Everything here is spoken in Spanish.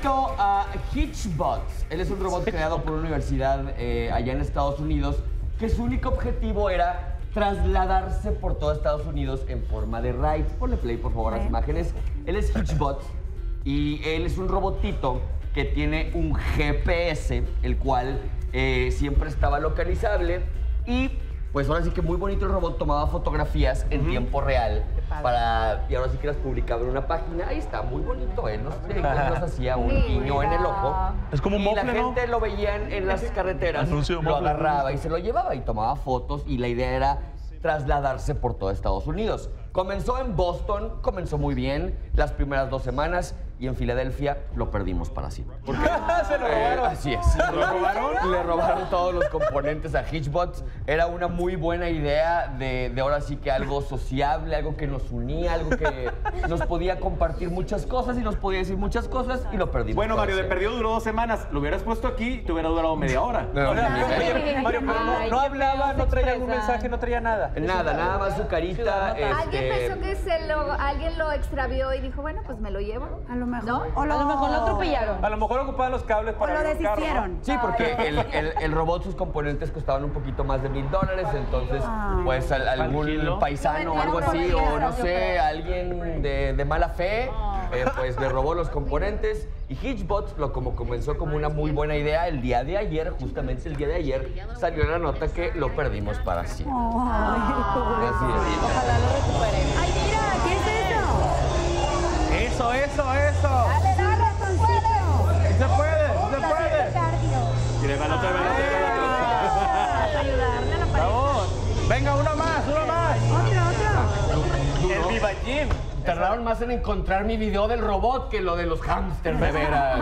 presento a Hitchbots. Él es un robot creado por una universidad eh, allá en Estados Unidos que su único objetivo era trasladarse por todo Estados Unidos en forma de ride. Ponle play, por favor, a las imágenes. Él es Hitchbots y él es un robotito que tiene un GPS, el cual eh, siempre estaba localizable y pues ahora sí que muy bonito el robot tomaba fotografías en tiempo real para y ahora sí que las publicaba en una página. Ahí está, muy bonito, ¿eh? Nos, nos hacía un guiño en el ojo. Es como un y la mofle, ¿no? gente lo veía en, las carreteras, Anuncio lo mofle. agarraba y se lo llevaba y tomaba fotos y la idea era trasladarse por todo Estados Unidos. Comenzó en Boston, comenzó muy bien las primeras dos semanas y en Filadelfia lo perdimos para siempre. Porque, Se lo eh, robaron. así es. ¿Lo robaron? Le robaron todos los componentes a Hitchbots. Era una muy buena idea de, de ahora sí que algo sociable, algo que nos unía, algo que nos podía compartir muchas cosas y nos podía decir muchas cosas y lo perdimos. Bueno, Mario, de perdido duró dos semanas. Lo hubieras puesto aquí, te hubiera durado media hora. No, Mario, pero no, qué hablaba, no traía algún mensaje, no traía nada. Nada, nada más su carita. Alguien Alguien este, pensó que se lo, alguien lo extravió y dijo, bueno, pues me lo llevo. A lo mejor. ¿No? O A lo mejor lo atropellaron. A lo mejor ocupaban los cables o para lo carro, ¿no? deshicieron. Sí, porque el, el- el robot, sus componentes costaban un poquito más de mil dólares, entonces, pues al- algún Tranquilo. paisano o Lo algo así, o no sé, alguien de, de mala fe, eh, pues le robó los componentes. Y Hitchbots, lo como comenzó como una muy buena idea, el día de ayer, justamente el día de ayer, salió la nota que lo perdimos para siempre. Ay, pobre. Así es. Eso? Eso. Dale, dale. Se puede, se puede. Y le ganó otra vez, otra vez, otra vez. Para ayudarle a la pareja. Vamos. Venga, uno más, uno más. Otro, otro. El Viva Jim. Tardaron más en encontrar mi video del robot que lo de los hámsters, de veras.